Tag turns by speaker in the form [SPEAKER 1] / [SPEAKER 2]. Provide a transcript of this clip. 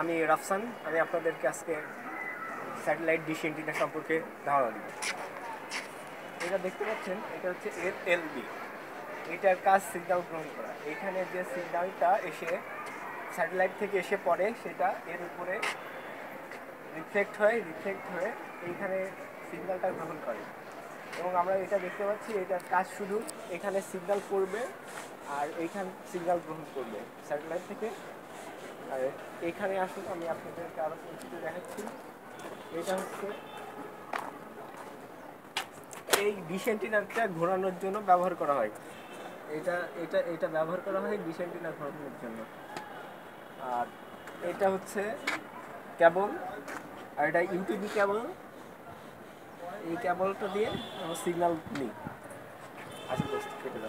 [SPEAKER 1] আমি রাফসান, আমি আপনাদেরকে আজকে স্যাটেলাইট ডিশ এন্টিনা সম্পর্কে ধারণা দিব। এটা দেখতে পাচ্ছেন, এটা হচ্ছে এর এলবি এটার কাজ সিগন্যাল গ্রহণ করা। এখানে যে সিগন্যালটা এসে স্যাটেলাইট থেকে এসে পড়ে, সেটা এর উপরে রিফ্লেক্ট হয় রিফ্লেক্ট হয়ে এইখানে সিগন্যালটা গ্রহণ করে। এবং আমরা এটা দেখতে পাচ্ছি, এটার কাজ শুধু এখানে সিগন্যাল করবে আর এইখান সিগন্যাল গ্রহণ করবে, স্যাটেলাইট থেকে। আর, এখানে আসুন, আমি আপনাদেরকে আরও পরিচিত দেখাচ্ছি। এটা হচ্ছে এই ডিশ অ্যান্টিনাটা ঘোরানোর জন্য ব্যবহার করা হয়। এটা এটা এটা ব্যবহার করা হয় অ্যান্টিনা ঘোরানোর জন্য। আর এটা হচ্ছে কেবল আর এটা ইউটিভি কেবল এই কেবলটা দিয়ে আমরা সিগন্যাল নিই। আচ্ছা দোস্ত কেটে দাও